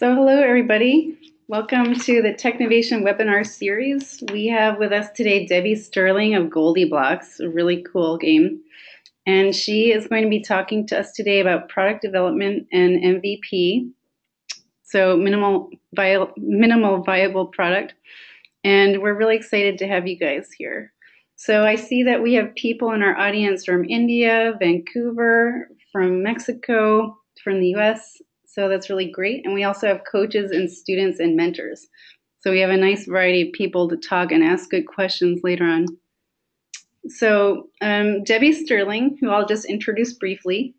So hello everybody. Welcome to the Technovation webinar series. We have with us today Debbie Sterling of GoldieBlox, a really cool game. And she is going to be talking to us today about product development and MVP, so minimal, vi- minimal viable product. And we're really excited to have you guys here. So I see that we have people in our audience from India, Vancouver, from Mexico, from the US, so that's really great. And we also have coaches and students and mentors. So we have a nice variety of people to talk and ask good questions later on. So um, Debbie Sterling, who I'll just introduce briefly,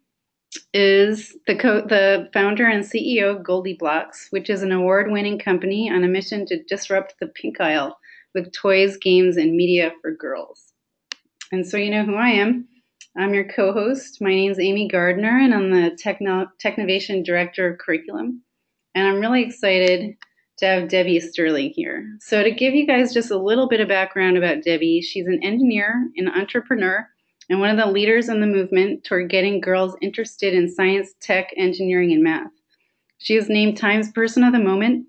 is the co- the founder and CEO of GoldieBlox, which is an award-winning company on a mission to disrupt the pink aisle with toys, games, and media for girls. And so you know who I am. I'm your co host. My name is Amy Gardner, and I'm the Techno- Technovation Director of Curriculum. And I'm really excited to have Debbie Sterling here. So, to give you guys just a little bit of background about Debbie, she's an engineer, an entrepreneur, and one of the leaders in the movement toward getting girls interested in science, tech, engineering, and math. She was named Times Person of the Moment,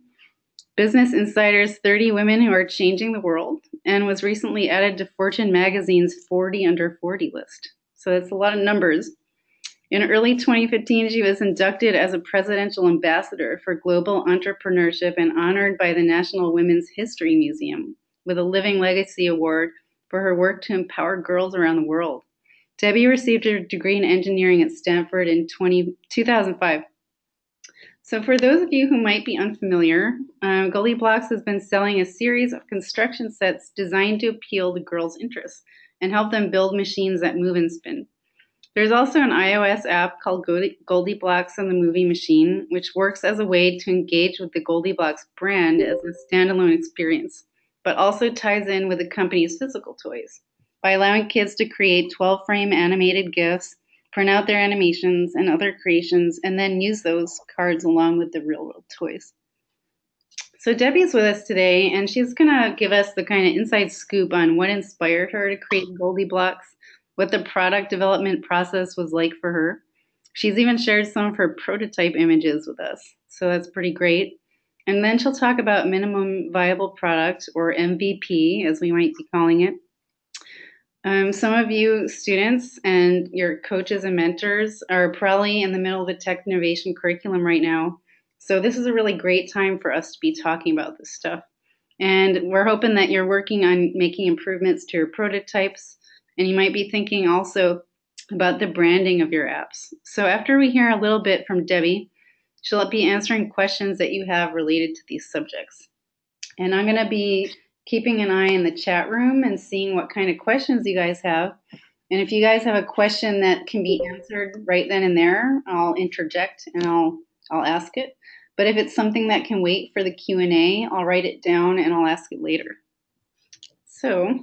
Business Insider's 30 Women Who Are Changing the World, and was recently added to Fortune magazine's 40 Under 40 list. So it's a lot of numbers. In early 2015, she was inducted as a presidential ambassador for global entrepreneurship and honored by the National Women's History Museum with a Living Legacy Award for her work to empower girls around the world. Debbie received her degree in engineering at Stanford in 20, 2005. So, for those of you who might be unfamiliar, uh, GoldieBlox has been selling a series of construction sets designed to appeal to girls' interests and help them build machines that move and spin. There's also an iOS app called GoldieBlox on the Movie Machine, which works as a way to engage with the GoldieBlox brand as a standalone experience, but also ties in with the company's physical toys by allowing kids to create 12 frame animated GIFs, print out their animations and other creations, and then use those cards along with the real world toys. So Debbie's with us today, and she's going to give us the kind of inside scoop on what inspired her to create GoldieBlox, what the product development process was like for her. She's even shared some of her prototype images with us, so that's pretty great. And then she'll talk about minimum viable product, or MVP, as we might be calling it. Um, some of you students and your coaches and mentors are probably in the middle of the Technovation curriculum right now so this is a really great time for us to be talking about this stuff. And we're hoping that you're working on making improvements to your prototypes. And you might be thinking also about the branding of your apps. So after we hear a little bit from Debbie, she'll be answering questions that you have related to these subjects. And I'm going to be keeping an eye in the chat room and seeing what kind of questions you guys have. And if you guys have a question that can be answered right then and there, I'll interject and I'll I'll ask it. But if it's something that can wait for the Q&A, I'll write it down and I'll ask it later. So,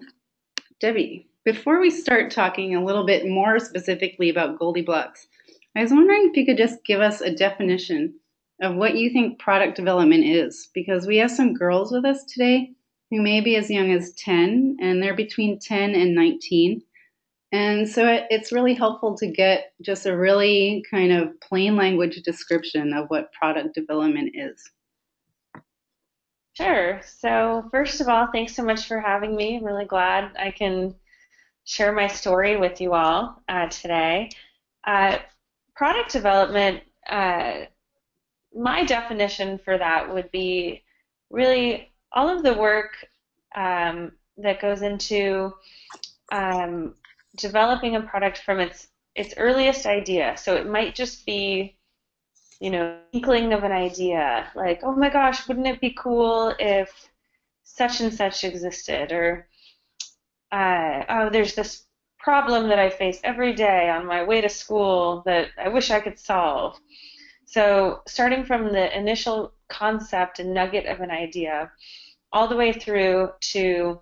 Debbie, before we start talking a little bit more specifically about GoldieBlox, I was wondering if you could just give us a definition of what you think product development is, because we have some girls with us today who may be as young as 10, and they're between 10 and 19. And so it, it's really helpful to get just a really kind of plain language description of what product development is. Sure. So, first of all, thanks so much for having me. I'm really glad I can share my story with you all uh, today. Uh, product development, uh, my definition for that would be really all of the work um, that goes into um, developing a product from its its earliest idea. So it might just be, you know, inkling of an idea, like, oh my gosh, wouldn't it be cool if such and such existed, or uh, oh, there's this problem that I face every day on my way to school that I wish I could solve. So starting from the initial concept and nugget of an idea, all the way through to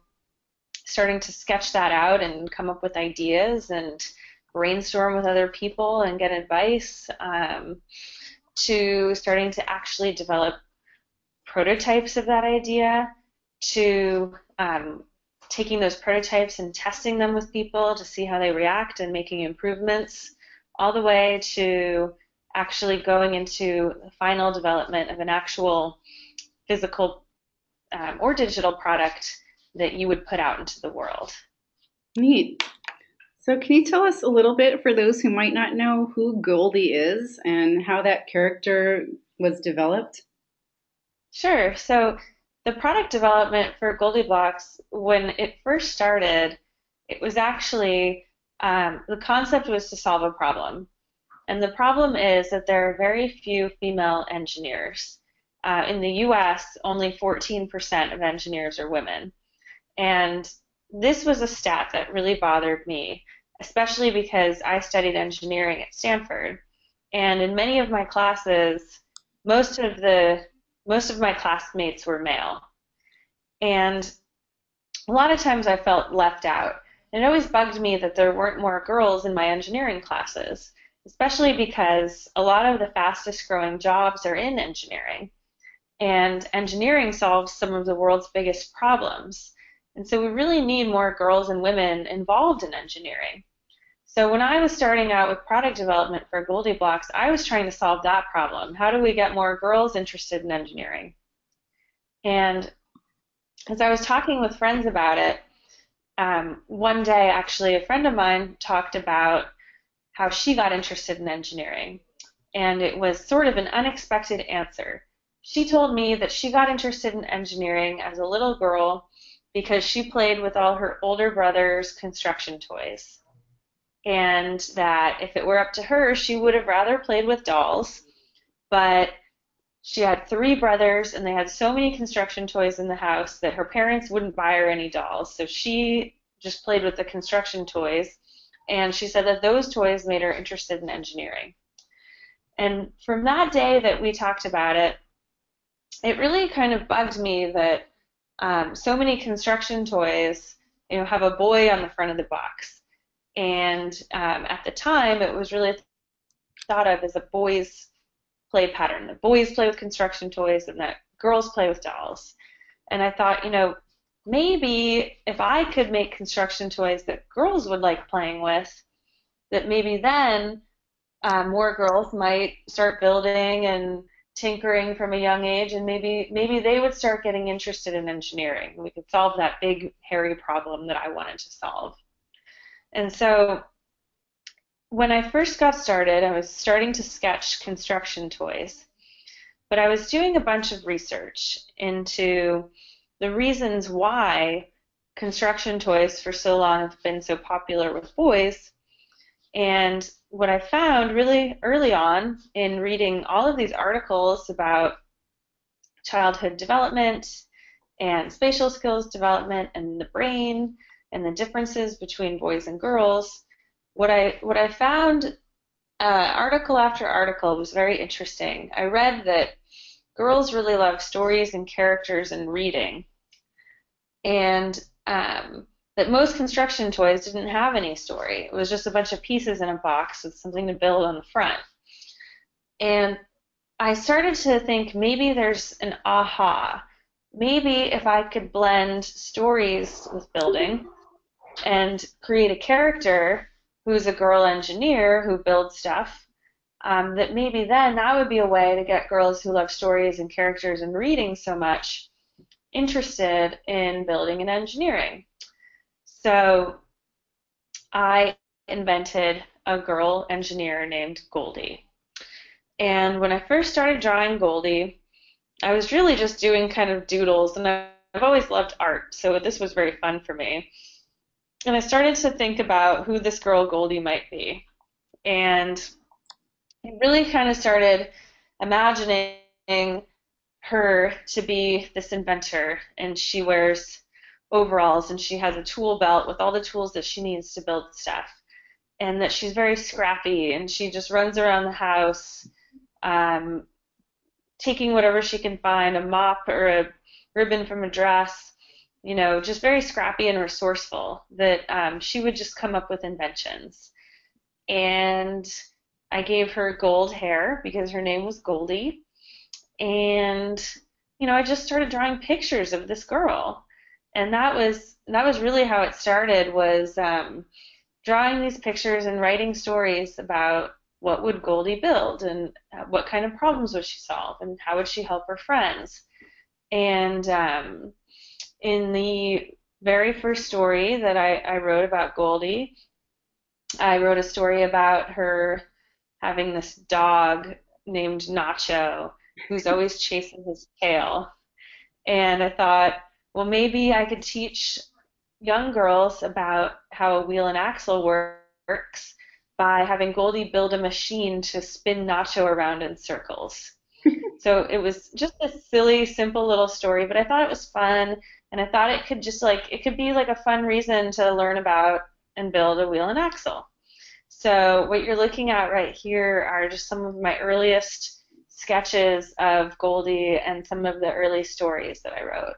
starting to sketch that out and come up with ideas and brainstorm with other people and get advice um, to starting to actually develop prototypes of that idea to um, taking those prototypes and testing them with people to see how they react and making improvements all the way to actually going into the final development of an actual physical um, or digital product that you would put out into the world. Neat. So, can you tell us a little bit for those who might not know who Goldie is and how that character was developed? Sure. So, the product development for GoldieBlox, when it first started, it was actually um, the concept was to solve a problem. And the problem is that there are very few female engineers. Uh, in the US, only 14% of engineers are women. And this was a stat that really bothered me, especially because I studied engineering at Stanford. And in many of my classes, most of the most of my classmates were male. And a lot of times I felt left out. And it always bugged me that there weren't more girls in my engineering classes, especially because a lot of the fastest growing jobs are in engineering. And engineering solves some of the world's biggest problems. And so we really need more girls and women involved in engineering. So when I was starting out with product development for GoldieBlox, I was trying to solve that problem. How do we get more girls interested in engineering? And as I was talking with friends about it, um, one day actually a friend of mine talked about how she got interested in engineering. And it was sort of an unexpected answer. She told me that she got interested in engineering as a little girl because she played with all her older brother's construction toys. And that if it were up to her, she would have rather played with dolls. But she had three brothers, and they had so many construction toys in the house that her parents wouldn't buy her any dolls. So she just played with the construction toys. And she said that those toys made her interested in engineering. And from that day that we talked about it, it really kind of bugged me that um, so many construction toys, you know, have a boy on the front of the box, and um, at the time it was really thought of as a boys' play pattern. The boys play with construction toys, and that girls play with dolls. And I thought, you know, maybe if I could make construction toys that girls would like playing with, that maybe then um, more girls might start building and tinkering from a young age and maybe maybe they would start getting interested in engineering. We could solve that big hairy problem that i wanted to solve. And so when i first got started i was starting to sketch construction toys but i was doing a bunch of research into the reasons why construction toys for so long have been so popular with boys and what I found really early on in reading all of these articles about childhood development and spatial skills development and the brain and the differences between boys and girls, what I what I found uh, article after article was very interesting. I read that girls really love stories and characters and reading, and um, that most construction toys didn't have any story. It was just a bunch of pieces in a box with something to build on the front. And I started to think maybe there's an aha. Maybe if I could blend stories with building and create a character who's a girl engineer who builds stuff, um, that maybe then that would be a way to get girls who love stories and characters and reading so much interested in building and engineering. So I invented a girl engineer named Goldie. And when I first started drawing Goldie, I was really just doing kind of doodles, and I've always loved art, so this was very fun for me. And I started to think about who this girl Goldie might be. And I really kind of started imagining her to be this inventor, and she wears overalls and she has a tool belt with all the tools that she needs to build stuff. And that she's very scrappy and she just runs around the house um, taking whatever she can find a mop or a ribbon from a dress, you know, just very scrappy and resourceful. That um, she would just come up with inventions. And I gave her gold hair because her name was Goldie. And, you know, I just started drawing pictures of this girl and that was that was really how it started was um, drawing these pictures and writing stories about what would Goldie build and what kind of problems would she solve and how would she help her friends. And um, in the very first story that I, I wrote about Goldie, I wrote a story about her having this dog named Nacho who's always chasing his tail. And I thought, well, maybe I could teach young girls about how a wheel and axle works by having Goldie build a machine to spin Nacho around in circles. so it was just a silly, simple little story, but I thought it was fun, and I thought it could just like it could be like a fun reason to learn about and build a wheel and axle. So what you're looking at right here are just some of my earliest sketches of Goldie and some of the early stories that I wrote.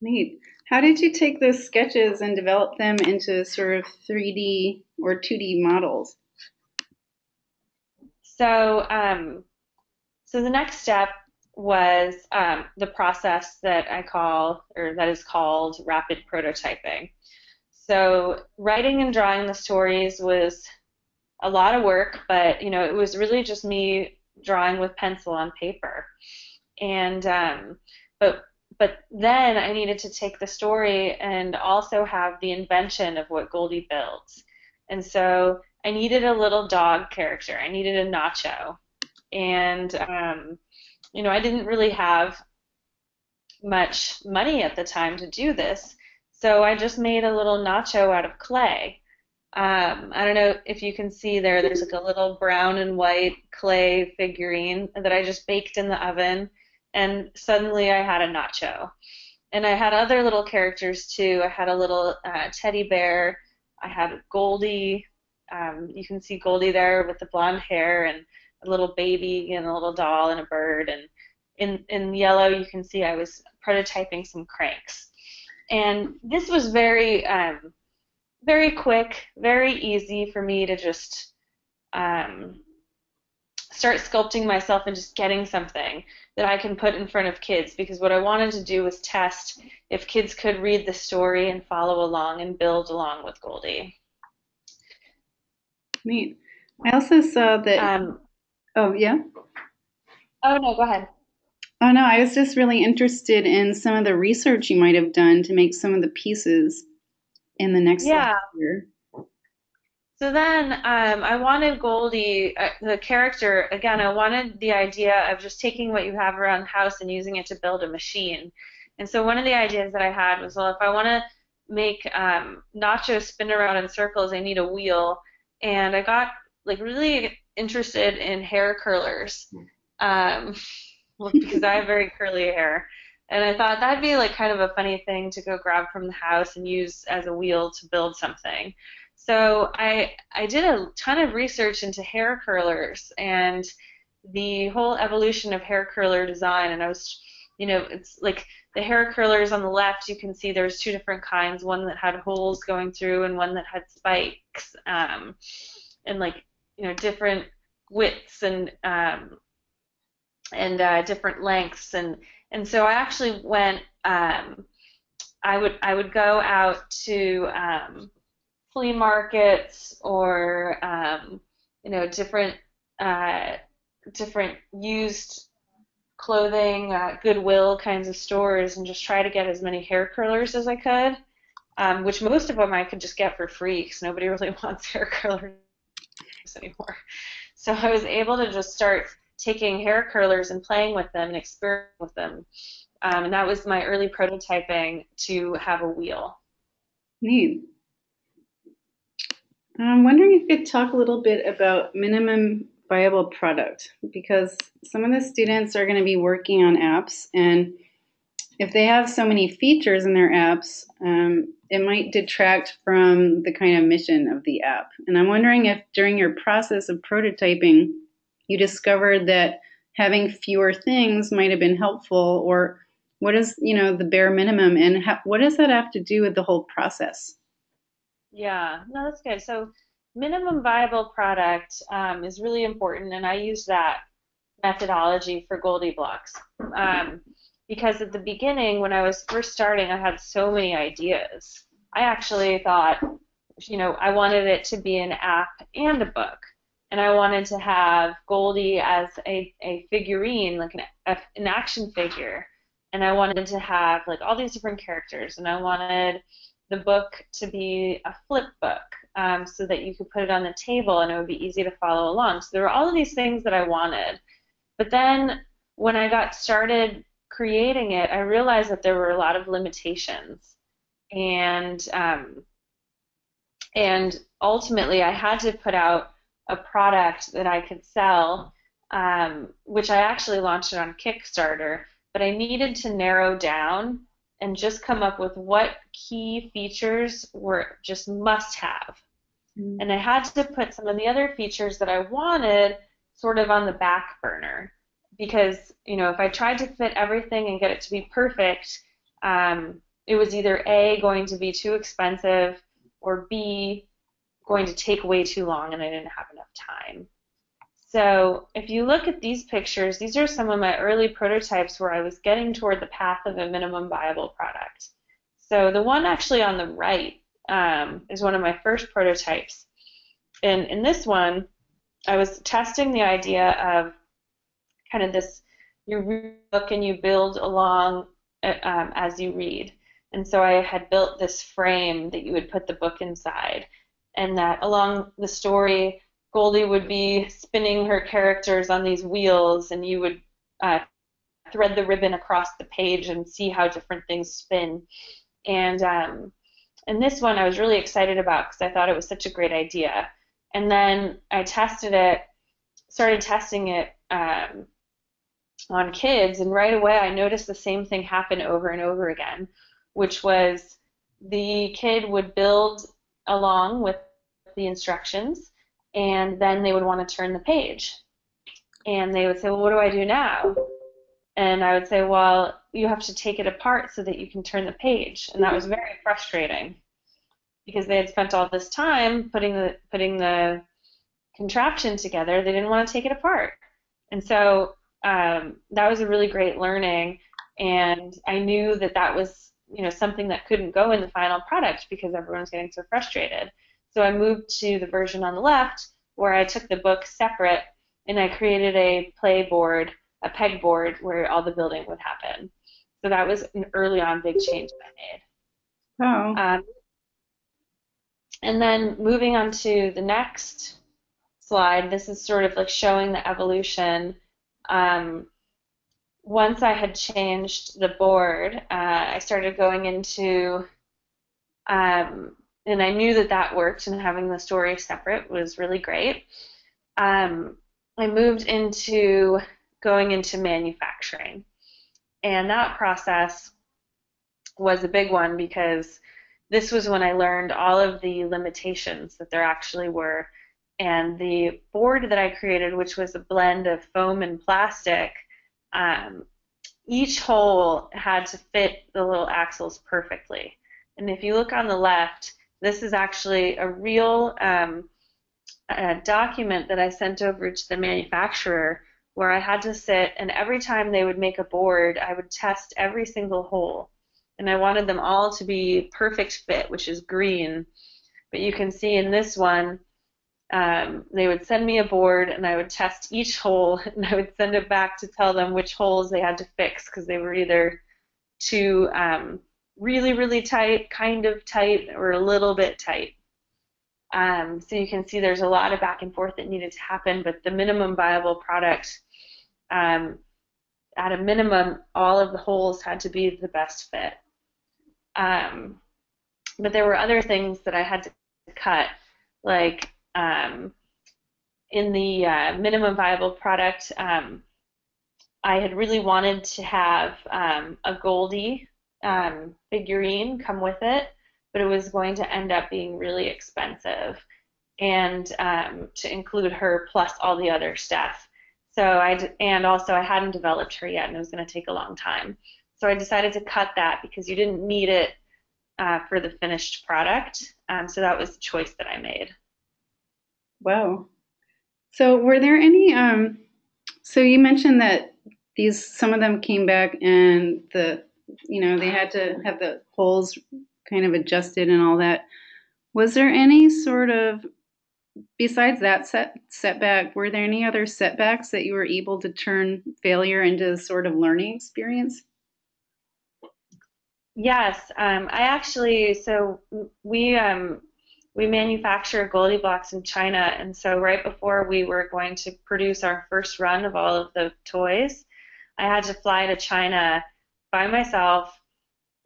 Neat. How did you take those sketches and develop them into sort of 3D or 2D models? So, um, so the next step was um, the process that I call, or that is called rapid prototyping. So, writing and drawing the stories was a lot of work, but you know, it was really just me drawing with pencil on paper. And um, but but then I needed to take the story and also have the invention of what Goldie builds. And so I needed a little dog character. I needed a Nacho. And, um, you know, I didn't really have much money at the time to do this. So I just made a little Nacho out of clay. Um, I don't know if you can see there, there's like a little brown and white clay figurine that I just baked in the oven, and suddenly I had a nacho. And I had other little characters too. I had a little uh, teddy bear, I had Goldie. Um, you can see Goldie there with the blonde hair and a little baby and a little doll and a bird. And in, in yellow, you can see I was prototyping some cranks. And this was very um, very quick, very easy for me to just um, start sculpting myself and just getting something that I can put in front of kids because what I wanted to do was test if kids could read the story and follow along and build along with Goldie. Neat. I also saw that. Um, oh, yeah? Oh, no, go ahead. Oh, no, I was just really interested in some of the research you might have done to make some of the pieces in the next yeah. year. So then um, I wanted Goldie, uh, the character, again, I wanted the idea of just taking what you have around the house and using it to build a machine. And so one of the ideas that I had was, well, if I want to make um, nachos spin around in circles, I need a wheel. And I got like really interested in hair curlers um, because I have very curly hair. And I thought that'd be like kind of a funny thing to go grab from the house and use as a wheel to build something. So I I did a ton of research into hair curlers and the whole evolution of hair curler design and I was you know it's like the hair curlers on the left you can see there's two different kinds one that had holes going through and one that had spikes um, and like you know different widths and um, and uh, different lengths and and so I actually went. Um, I would I would go out to um, flea markets or um, you know different uh, different used clothing, uh, Goodwill kinds of stores, and just try to get as many hair curlers as I could. Um, which most of them I could just get for free because nobody really wants hair curlers anymore. So I was able to just start taking hair curlers and playing with them and experimenting with them. Um, and that was my early prototyping to have a wheel. Neat. I'm wondering if you could talk a little bit about minimum viable product because some of the students are going to be working on apps and if they have so many features in their apps, um, it might detract from the kind of mission of the app. And I'm wondering if during your process of prototyping, you discovered that having fewer things might have been helpful or what is you know the bare minimum and ha- what does that have to do with the whole process yeah no that's good so minimum viable product um, is really important and i use that methodology for GoldieBlox um, because at the beginning when i was first starting i had so many ideas i actually thought you know i wanted it to be an app and a book and I wanted to have Goldie as a, a figurine, like an, a, an action figure. And I wanted to have like all these different characters, and I wanted the book to be a flip book um, so that you could put it on the table and it would be easy to follow along. So there were all of these things that I wanted. But then when I got started creating it, I realized that there were a lot of limitations. And um, and ultimately, I had to put out a product that I could sell, um, which I actually launched it on Kickstarter. But I needed to narrow down and just come up with what key features were just must have. Mm-hmm. And I had to put some of the other features that I wanted sort of on the back burner because, you know, if I tried to fit everything and get it to be perfect, um, it was either A, going to be too expensive, or B, going to take way too long and I didn't have enough time. So if you look at these pictures, these are some of my early prototypes where I was getting toward the path of a minimum viable product. So the one actually on the right um, is one of my first prototypes. And in this one, I was testing the idea of kind of this, you read book and you build along uh, um, as you read. And so I had built this frame that you would put the book inside, and that along the story, Goldie would be spinning her characters on these wheels, and you would uh, thread the ribbon across the page and see how different things spin. And um, and this one I was really excited about because I thought it was such a great idea. And then I tested it, started testing it um, on kids, and right away I noticed the same thing happen over and over again, which was the kid would build along with the instructions, and then they would want to turn the page. And they would say, Well, what do I do now? And I would say, Well, you have to take it apart so that you can turn the page. And that was very frustrating because they had spent all this time putting the putting the contraption together. They didn't want to take it apart. And so um, that was a really great learning. And I knew that that was you know something that couldn't go in the final product because everyone was getting so frustrated. So I moved to the version on the left where I took the book separate and I created a play board, a pegboard where all the building would happen. So that was an early on big change I made. Oh. Um, and then moving on to the next slide, this is sort of like showing the evolution. Um, once I had changed the board, uh, I started going into um, and I knew that that worked, and having the story separate was really great. Um, I moved into going into manufacturing, and that process was a big one because this was when I learned all of the limitations that there actually were. And the board that I created, which was a blend of foam and plastic, um, each hole had to fit the little axles perfectly. And if you look on the left, this is actually a real um, a document that I sent over to the manufacturer where I had to sit, and every time they would make a board, I would test every single hole. And I wanted them all to be perfect fit, which is green. But you can see in this one, um, they would send me a board and I would test each hole and I would send it back to tell them which holes they had to fix because they were either too um, really, really tight, kind of tight, or a little bit tight. Um, so you can see there's a lot of back and forth that needed to happen, but the minimum viable product, um, at a minimum, all of the holes had to be the best fit. Um, but there were other things that I had to cut, like um, in the uh, minimum viable product, um, I had really wanted to have um, a Goldie um, figurine come with it, but it was going to end up being really expensive, and um, to include her plus all the other stuff. So I and also I hadn't developed her yet, and it was going to take a long time. So I decided to cut that because you didn't need it uh, for the finished product. Um, so that was the choice that I made. Wow. So were there any? Um, so you mentioned that these some of them came back and the you know, they had to have the holes kind of adjusted and all that. Was there any sort of besides that set, setback, were there any other setbacks that you were able to turn failure into a sort of learning experience? Yes, um, I actually so we um, we manufacture GoldieBlox in China, and so right before we were going to produce our first run of all of the toys, I had to fly to China by myself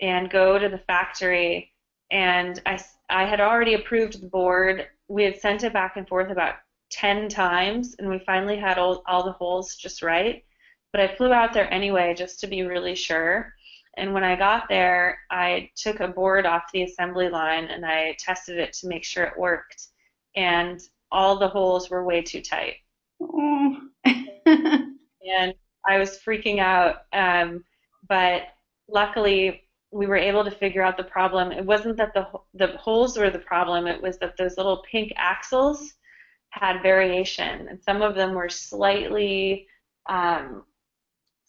and go to the factory, and I I had already approved the board. We had sent it back and forth about ten times, and we finally had all all the holes just right. But I flew out there anyway just to be really sure and when I got there, I took a board off the assembly line and I tested it to make sure it worked. And all the holes were way too tight. Oh. and I was freaking out. Um, but luckily, we were able to figure out the problem. It wasn't that the the holes were the problem. It was that those little pink axles had variation, and some of them were slightly um,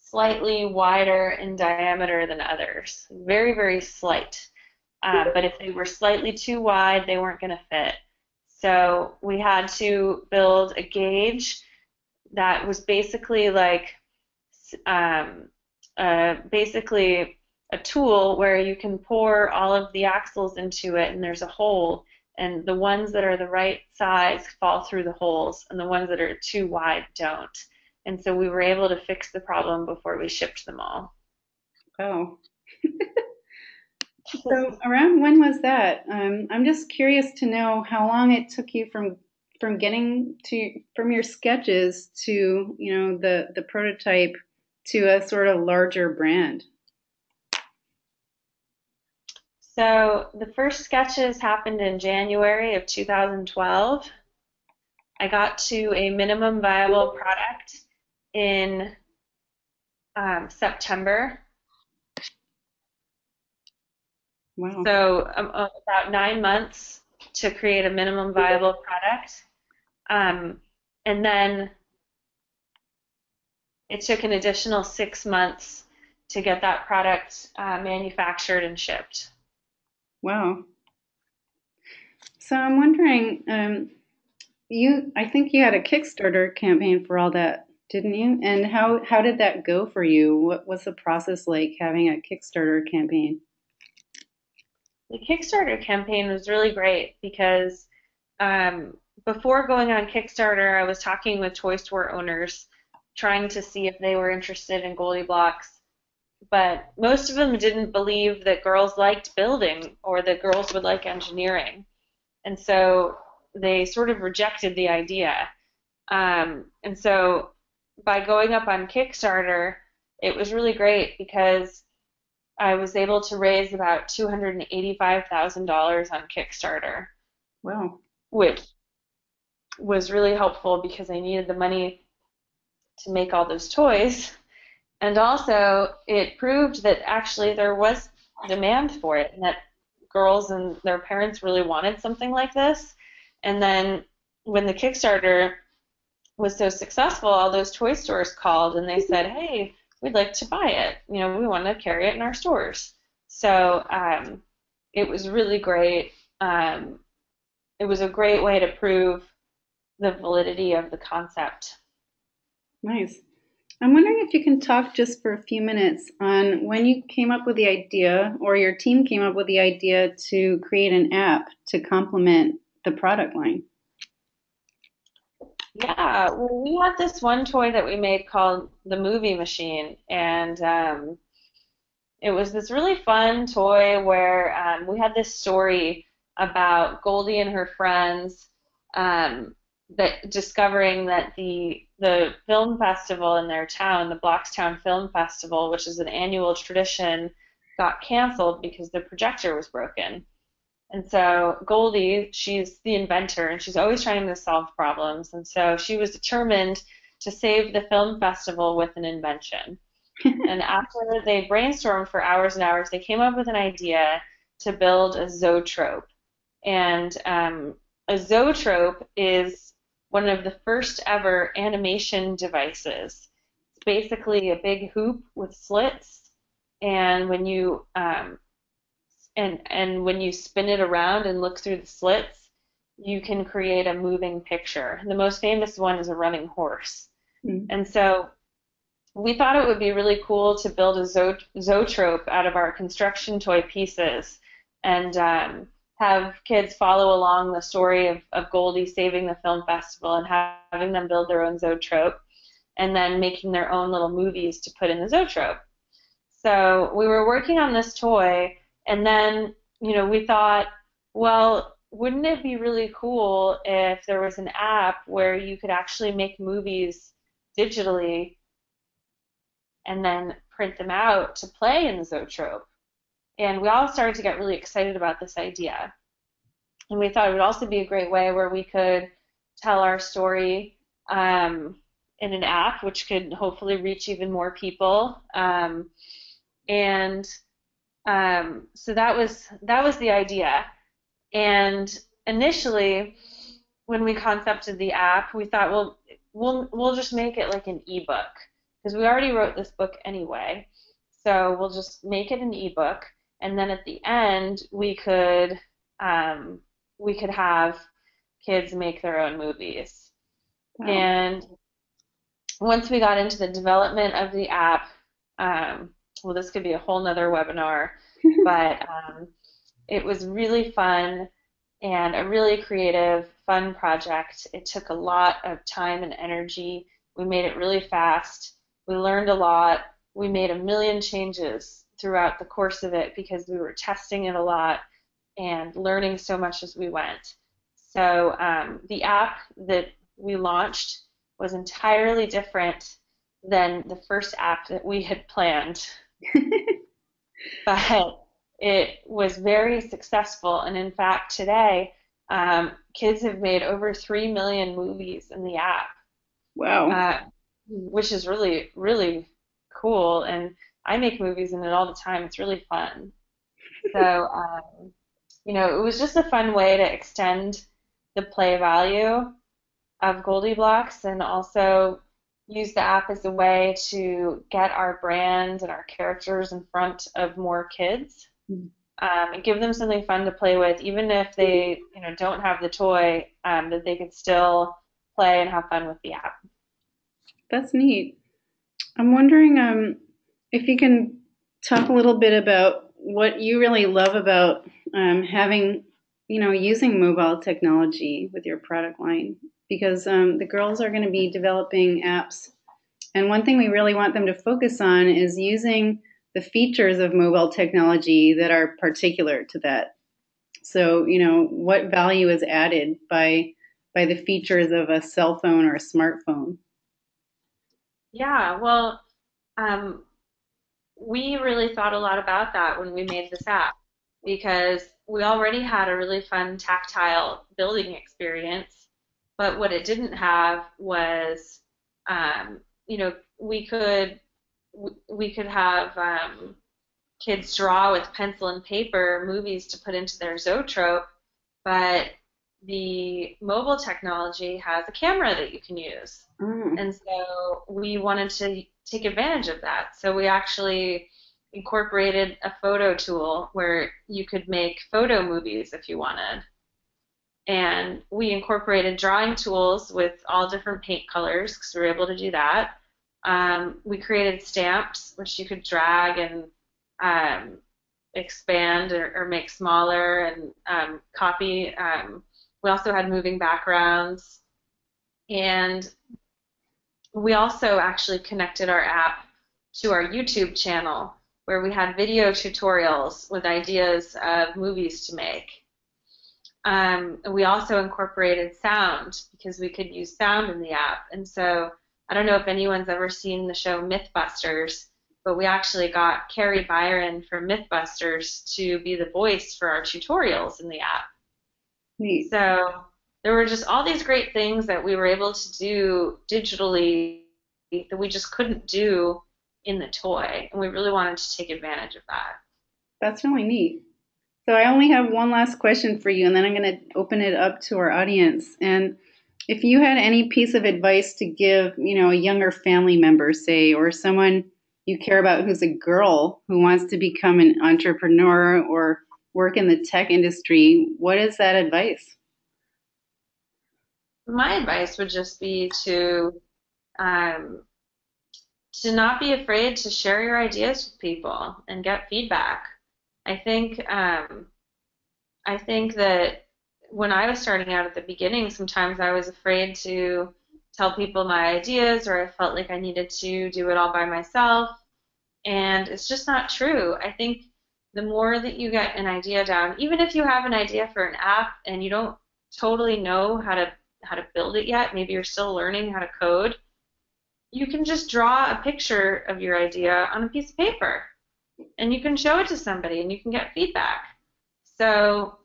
slightly wider in diameter than others. Very, very slight. Um, but if they were slightly too wide, they weren't going to fit. So we had to build a gauge that was basically like um, uh, basically a tool where you can pour all of the axles into it and there's a hole and the ones that are the right size fall through the holes and the ones that are too wide don't. And so we were able to fix the problem before we shipped them all. Oh. so around when was that? Um, I'm just curious to know how long it took you from from getting to from your sketches to you know the the prototype to a sort of larger brand. So the first sketches happened in January of 2012. I got to a minimum viable product in um, September. Wow. So um, uh, about nine months to create a minimum viable product. Um, and then it took an additional six months to get that product uh, manufactured and shipped. Wow. So I'm wondering, um, you, I think you had a Kickstarter campaign for all that didn't you? And how how did that go for you? What was the process like having a Kickstarter campaign? The Kickstarter campaign was really great because um, before going on Kickstarter, I was talking with toy store owners, trying to see if they were interested in GoldieBlox. But most of them didn't believe that girls liked building or that girls would like engineering. And so they sort of rejected the idea. Um, and so by going up on Kickstarter, it was really great because I was able to raise about $285,000 on Kickstarter. Wow. Which was really helpful because I needed the money to make all those toys. And also, it proved that actually there was demand for it and that girls and their parents really wanted something like this. And then when the Kickstarter was so successful, all those toy stores called and they said, "Hey, we'd like to buy it. You know, we want to carry it in our stores." So um, it was really great. Um, it was a great way to prove the validity of the concept. Nice. I'm wondering if you can talk just for a few minutes on when you came up with the idea, or your team came up with the idea to create an app to complement the product line. Yeah, well, we had this one toy that we made called the Movie Machine, and um, it was this really fun toy where um, we had this story about Goldie and her friends um, that discovering that the the film festival in their town, the Bloxtown Film Festival, which is an annual tradition, got canceled because the projector was broken. And so Goldie, she's the inventor and she's always trying to solve problems. And so she was determined to save the film festival with an invention. and after they brainstormed for hours and hours, they came up with an idea to build a zoetrope. And um, a zoetrope is one of the first ever animation devices. It's basically a big hoop with slits, and when you um, and and when you spin it around and look through the slits, you can create a moving picture. The most famous one is a running horse. Mm. And so we thought it would be really cool to build a zo- zoetrope out of our construction toy pieces and um, have kids follow along the story of, of Goldie saving the film festival and having them build their own zoetrope and then making their own little movies to put in the zoetrope. So we were working on this toy and then, you know, we thought, well, wouldn't it be really cool if there was an app where you could actually make movies digitally and then print them out to play in the Zoetrope? And we all started to get really excited about this idea. And we thought it would also be a great way where we could tell our story um, in an app, which could hopefully reach even more people. Um, and um, so that was that was the idea. And initially, when we concepted the app, we thought, well, we'll we'll just make it like an ebook because we already wrote this book anyway. So we'll just make it an ebook, and then at the end we could um, we could have kids make their own movies. Wow. And once we got into the development of the app, um, well, this could be a whole nother webinar, but um, it was really fun and a really creative, fun project. It took a lot of time and energy. We made it really fast. We learned a lot. We made a million changes throughout the course of it because we were testing it a lot and learning so much as we went. So um, the app that we launched was entirely different than the first app that we had planned. but it was very successful, and in fact, today um, kids have made over three million movies in the app. Wow. Uh, which is really, really cool. And I make movies in it all the time. It's really fun. So, um, you know, it was just a fun way to extend the play value of GoldieBlox and also use the app as a way to get our brand and our characters in front of more kids um, and give them something fun to play with, even if they you know don't have the toy, um, that they can still play and have fun with the app. That's neat. I'm wondering um, if you can talk a little bit about what you really love about um, having, you know, using mobile technology with your product line, because um, the girls are going to be developing apps, and one thing we really want them to focus on is using the features of mobile technology that are particular to that. So, you know, what value is added by by the features of a cell phone or a smartphone? Yeah, well, um, we really thought a lot about that when we made this app because we already had a really fun tactile building experience, but what it didn't have was, um, you know, we could we could have um, kids draw with pencil and paper movies to put into their zoetrope, but the mobile technology has a camera that you can use. Mm. And so we wanted to take advantage of that. So we actually incorporated a photo tool where you could make photo movies if you wanted. And we incorporated drawing tools with all different paint colors because we were able to do that. Um, we created stamps, which you could drag and um, expand or, or, make smaller and um, copy. Um, we also had moving backgrounds. And we also actually connected our app to our YouTube channel where we had video tutorials with ideas of movies to make. Um, we also incorporated sound because we could use sound in the app. And so I don't know if anyone's ever seen the show Mythbusters, but we actually got Kari Byron from Mythbusters to be the voice for our tutorials in the app. Neat. So there were just all these great things that we were able to do digitally that we just couldn't do in the toy, and we really wanted to take advantage of that. That's really neat. So I only have one last question for you, and then I'm going to open it up to our audience. And if you had any piece of advice to give, you know, a younger family member, say, or someone you care about who's a girl who wants to become an entrepreneur or work in the tech industry, what is that advice? My advice would just be to um, to not be afraid to share your ideas with people and get feedback. I think um, I think that when I was starting out at the beginning, sometimes I was afraid to tell people my ideas, or I felt like I needed to do it all by myself. And it's just not true. I think the more that you get an idea down, even if you have an idea for an app and you don't totally know how to how to build it yet, maybe you're still learning how to code, you can just draw a picture of your idea on a piece of paper and you can show it to somebody and you can get feedback. So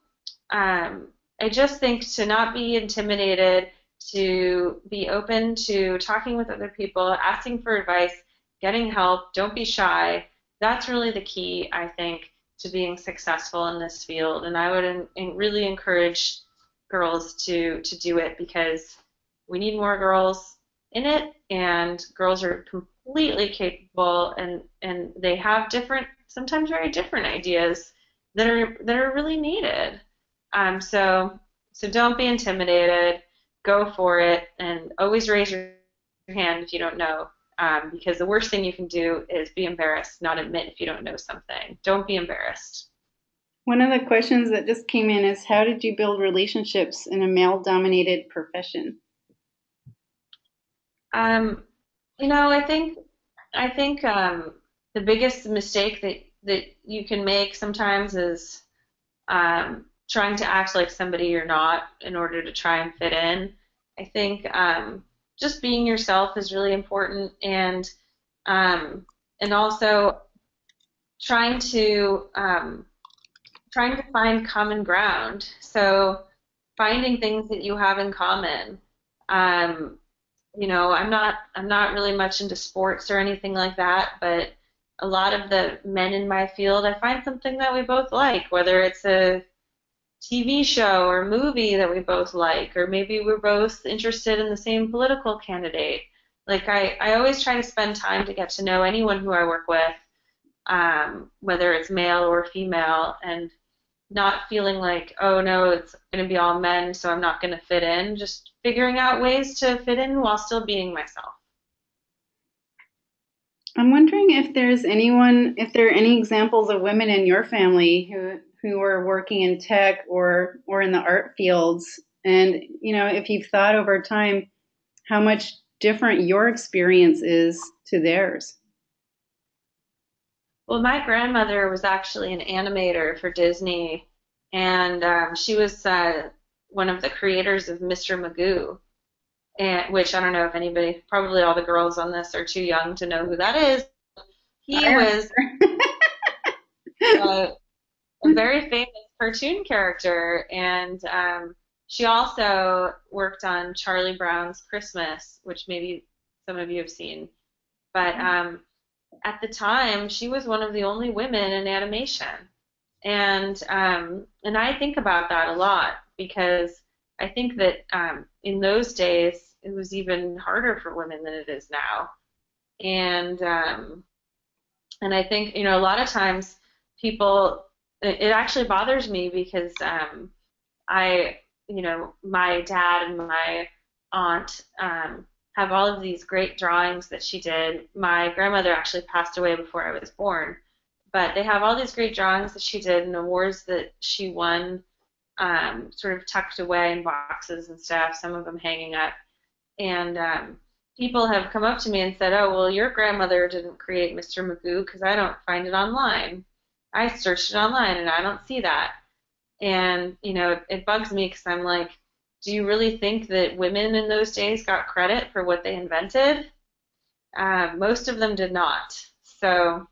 um, I just think to not be intimidated, to be open to talking with other people, asking for advice, getting help, don't be shy. That's really the key, I think, to being successful in this field. And I would in, really encourage girls to, to do it because we need more girls in it, and girls are completely capable and, and they have different, sometimes very different ideas that are that are really needed. Um, so so don't be intimidated. Go for it, and always raise your hand if you don't know. Um, because the worst thing you can do is be embarrassed, not admit if you don't know something. Don't be embarrassed. One of the questions that just came in is how did you build relationships in a male dominated profession? Um, you know, I think I think um, the biggest mistake that that you can make sometimes is um, trying to act like somebody you're not in order to try and fit in. I think um, just being yourself is really important, and um, and also trying to um, trying to find common ground. So finding things that you have in common. Um, you know, I'm not I'm not really much into sports or anything like that, but a lot of the men in my field, I find something that we both like, whether it's a TV show or movie that we both like, or maybe we're both interested in the same political candidate. Like I, I always try to spend time to get to know anyone who I work with, um, whether it's male or female, and not feeling like, oh no, it's going to be all men, so I'm not going to fit in. Just figuring out ways to fit in while still being myself. I'm wondering if there's anyone, if there are any examples of women in your family who who are working in tech or or in the art fields, and you know, if you've thought over time how much different your experience is to theirs. Well, my grandmother was actually an animator for Disney, and um, she was uh, one of the creators of Mr. Magoo and which I don't know if anybody, probably all the girls on this are too young to know who that is. He was uh, a very famous cartoon character, and um, she also worked on Charlie Brown's Christmas, which maybe some of you have seen. But um, at the time, she was one of the only women in animation, and um, and I think about that a lot because I think that um, in those days it was even harder for women than it is now, and um, and I think you know a lot of times people it, actually bothers me because um, I you know my dad and my aunt um, have all of these great drawings that she did. My grandmother actually passed away before I was born, but they have all these great drawings that she did and awards that she won um, sort of tucked away in boxes and stuff, some of them hanging up. And um, people have come up to me and said, oh, well, your grandmother didn't create Mr. Magoo because I don't find it online. I searched it online and I don't see that. And, you know, it, it bugs me because I'm like, do you really think that women in those days got credit for what they invented? Uh, most of them did not. So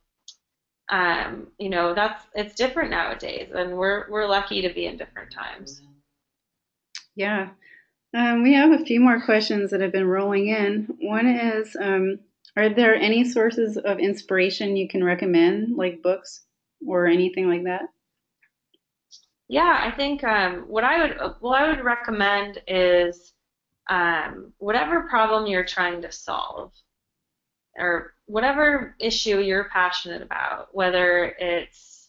um, you know that's it's different nowadays and we're we're lucky to be in different times yeah um, we have a few more questions that have been rolling in one is um, are there any sources of inspiration you can recommend like books or anything like that yeah i think um, what i would what i would recommend is um, whatever problem you're trying to solve or whatever issue you're passionate about, whether it's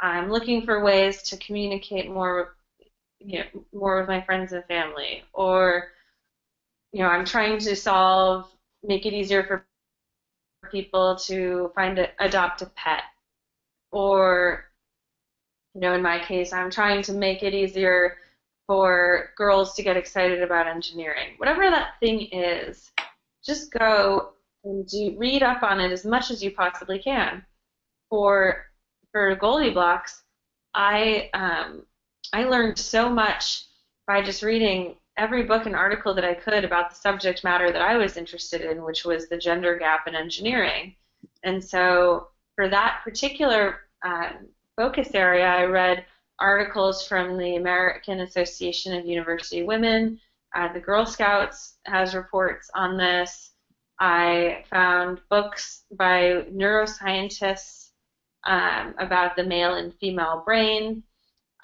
I'm looking for ways to communicate more, you know, more with my friends and family, or you know, I'm trying to solve, make it easier for people to find a, adopt a pet, or you know, in my case, I'm trying to make it easier for girls to get excited about engineering. Whatever that thing is, just go and do, read up on it as much as you possibly can. For for GoldieBlox, I um, I learned so much by just reading every book and article that I could about the subject matter that I was interested in, which was the gender gap in engineering. And so for that particular um, focus area, I read articles from the American Association of University Women. Uh, the Girl Scouts has reports on this. I found books by neuroscientists um, about the male and female brain.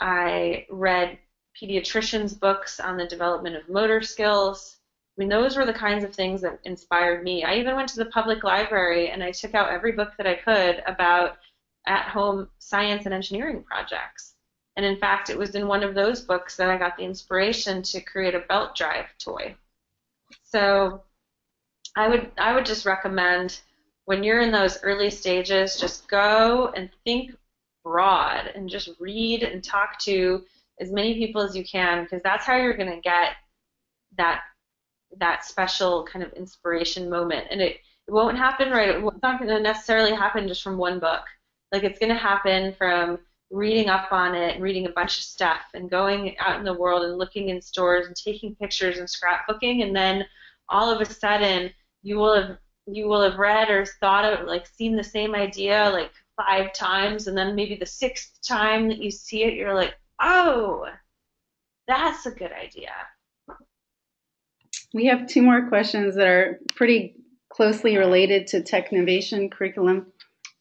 I read pediatricians' books on the development of motor skills. I mean, those were the kinds of things that inspired me. I even went to the public library and I took out every book that I could about at home science and engineering projects. And in fact, it was in one of those books that I got the inspiration to create a belt drive toy. So I would I would just recommend when you're in those early stages, just go and think broad and just read and talk to as many people as you can because that's how you're going to get that that special kind of inspiration moment and it, it won't happen right it's not going to necessarily happen just from one book like it's going to happen from reading up on it and reading a bunch of stuff and going out in the world and looking in stores and taking pictures and scrapbooking and then all of a sudden you will have you will have read or thought of like seen the same idea like five times and then maybe the sixth time that you see it you're like oh that's a good idea. We have two more questions that are pretty closely related to Technovation curriculum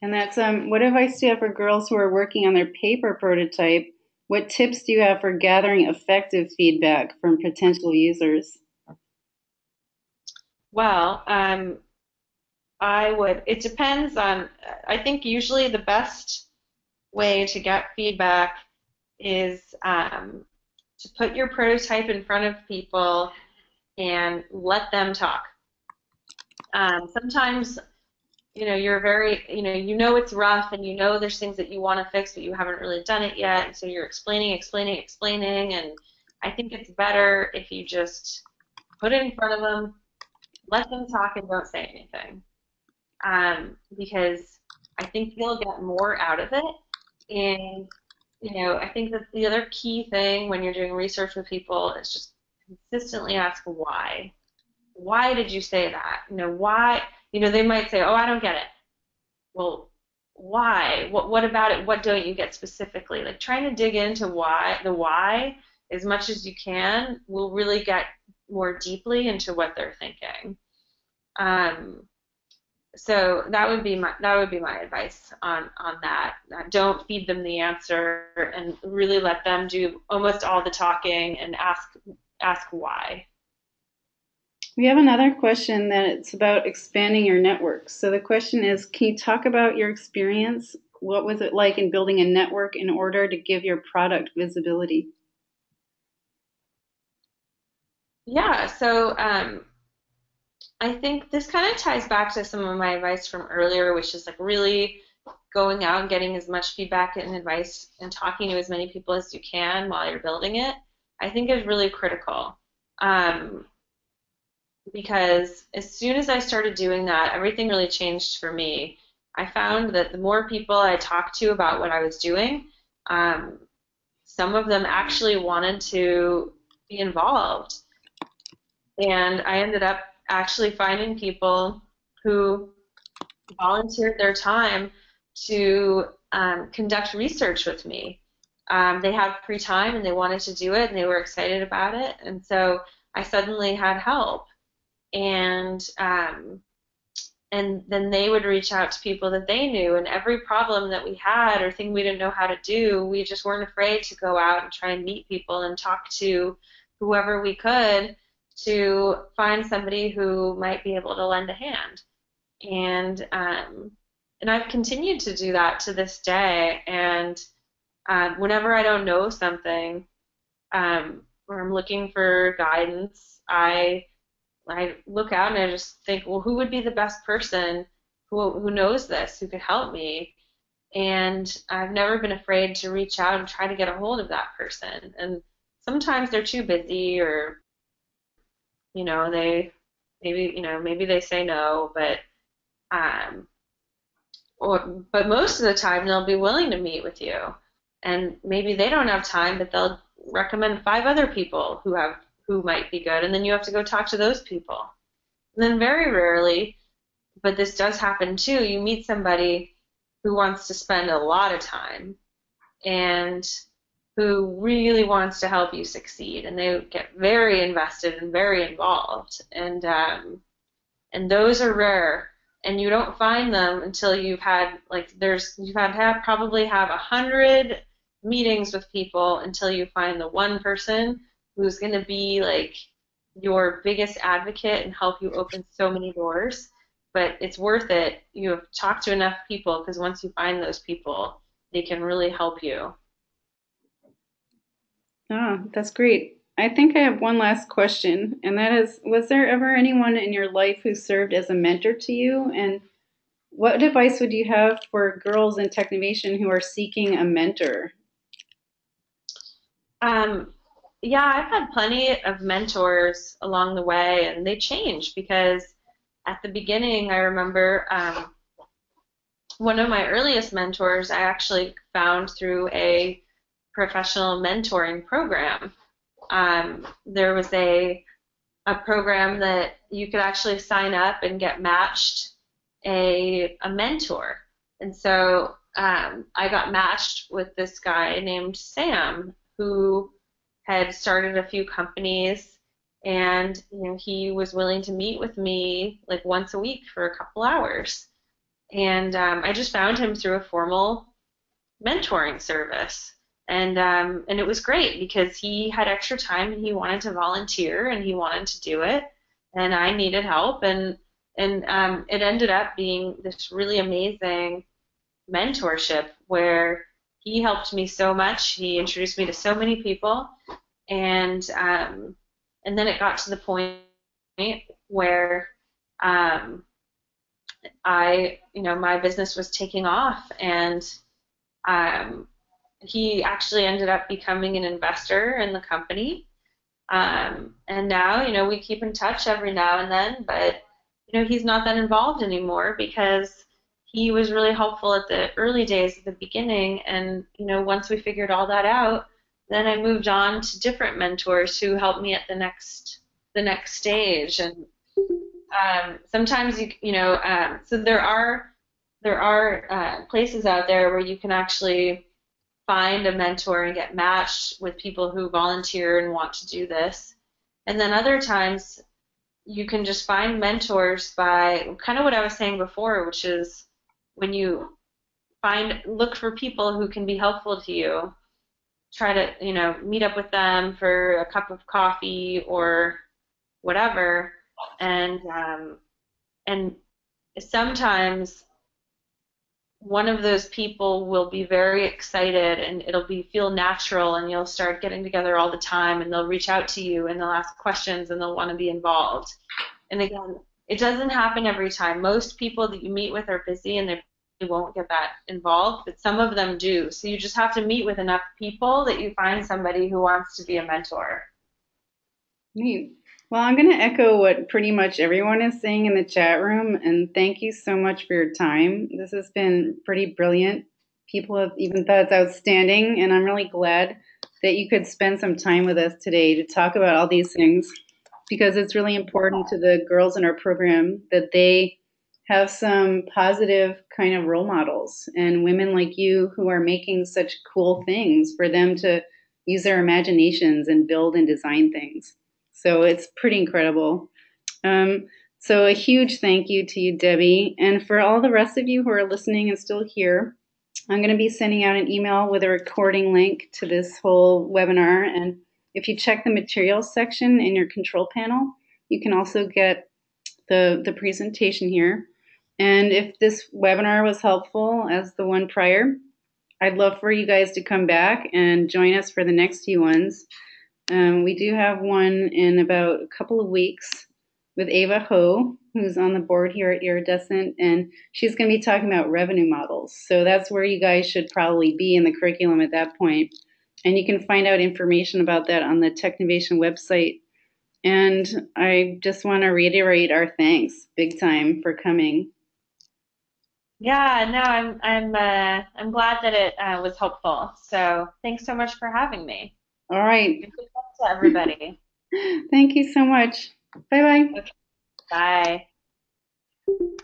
and that's um, what advice do you have for girls who are working on their paper prototype what tips do you have for gathering effective feedback from potential users well um, I would. It depends on. I think usually the best way to get feedback is um, to put your prototype in front of people and let them talk. Um, sometimes, you know, you're very, you know, you know it's rough and you know there's things that you want to fix, but you haven't really done it yet, and so you're explaining, explaining, explaining, and I think it's better if you just put it in front of them, let them talk, and don't say anything um, because I think you'll get more out of it. And you know, I think that the other key thing when you're doing research with people is just consistently ask why. Why did you say that? You know, why? You know, they might say, "Oh, I don't get it." Well, why? What what about it? What don't you get specifically? Like trying to dig into why the why as much as you can will really get more deeply into what they're thinking. Um, so that would be my that would be my advice on on that. Uh, don't feed them the answer, and really let them do almost all the talking and ask ask why. We have another question that it's about expanding your network. So the question is, can you talk about your experience? What was it like in building a network in order to give your product visibility? Yeah, so um, I think this kind of ties back to some of my advice from earlier, which is like really going out and getting as much feedback and advice and talking to as many people as you can while you're building it. I think is really critical. Um, because as soon as I started doing that, everything really changed for me. I found that the more people I talked to about what I was doing, um, some of them actually wanted to be involved. And I ended up actually finding people who volunteered their time to um, conduct research with me. Um, they had free time and they wanted to do it and they were excited about it, and so I suddenly had help. And um, and then they would reach out to people that they knew, and every problem that we had or thing we didn't know how to do, we just weren't afraid to go out and try and meet people and talk to whoever we could to find somebody who might be able to lend a hand. And um, and I've continued to do that to this day. And um, whenever I don't know something um, or I'm looking for guidance, I I look out and I just think, well, who would be the best person who who knows this, who could help me? And I've never been afraid to reach out and try to get a hold of that person. And sometimes they're too busy or you know, they maybe, you know, maybe they say no, but um or but most of the time they'll be willing to meet with you. And maybe they don't have time, but they'll recommend five other people who have who might be good, and then you have to go talk to those people. And then very rarely, but this does happen too, you meet somebody who wants to spend a lot of time and who really wants to help you succeed, and they get very invested and very involved, and um, and those are rare, and you don't find them until you've had like there's you've had have probably have a hundred meetings with people until you find the one person who's going to be like your biggest advocate and help you open so many doors. But it's worth it. You have talked to enough people because once you find those people, they can really help you. Oh, that's great. I think I have one last question, and that is Was there ever anyone in your life who served as a mentor to you? And what advice would you have for girls in Technovation who are seeking a mentor? Um, yeah, I've had plenty of mentors along the way, and they change because at the beginning, I remember um, one of my earliest mentors I actually found through a professional mentoring program. Um, there was a a program that you could actually sign up and get matched a a mentor, and so um, I got matched with this guy named Sam who had started a few companies and you know he was willing to meet with me like once a week for a couple hours. And um, i just found him through a formal mentoring service. And um, and it was great because he had extra time and he wanted to volunteer and he wanted to do it. And i needed help and and um, it ended up being this really amazing mentorship where he helped me so much. He introduced me to so many people, and um, and then it got to the point where um, I, you know, my business was taking off, and um, he actually ended up becoming an investor in the company. Um, and now, you know, we keep in touch every now and then, but you know, he's not that involved anymore because he was really helpful at the early days at the beginning. And you know once we figured all that out then i moved on to different mentors who helped me at the next the next stage. And um, sometimes you you know um, so there are there are uh, places out there where you can actually find a mentor and get matched with people who volunteer and want to do this. And then other times you can just find mentors by kind of what I was saying before, which is when you find look for people who can be helpful to you try to you know meet up with them for a cup of coffee or whatever. And um, and sometimes one of those people will be very excited and it'll be feel natural and you'll start getting together all the time and they'll reach out to you and they'll ask questions and they'll want to be involved. And again it doesn't happen every time. Most people that you meet with are busy and they won't get that involved, but some of them do. So you just have to meet with enough people that you find somebody who wants to be a mentor. Neat. Well, I'm going to echo what pretty much everyone is saying in the chat room, and thank you so much for your time. This has been pretty brilliant. People have even thought it's outstanding, and I'm really glad that you could spend some time with us today to talk about all these things because it's really important to the girls in our program that they have some positive kind of role models and women like you who are making such cool things for them to use their imaginations and build and design things. So it's pretty incredible. Um, so a huge thank you to you, Debbie. And for all the rest of you who are listening and still here, I'm going to be sending out an email with a recording link to this whole webinar. And if you check the materials section in your control panel, you can also get the, the presentation here. And if this webinar was helpful as the one prior, I'd love for you guys to come back and join us for the next few ones. Um, we do have one in about a couple of weeks. with Ava Ho, who's on the board here at Iridescent, and she's going to be talking about revenue models. So that's where you guys should probably be in the curriculum at that point. And you can find out information about that on the Technovation website. And I just want to reiterate our thanks big time for coming. Yeah, no, I'm I'm uh, I'm glad that it uh, was helpful. So thanks so much for having me. All right. Good luck to everybody. Thank you so much. Bye bye. Okay. Bye.